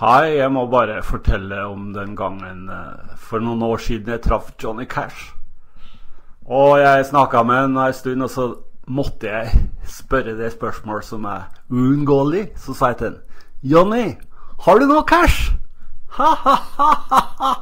Hei, jeg må bare fortelle om den gangen eh, for noen år siden jeg traff Johnny Cash. Og jeg snakka med han en stund, og så måtte jeg spørre det spørsmålet som er uunngåelig. Så sa jeg til han Johnny, har du noe cash? Ha-ha-ha!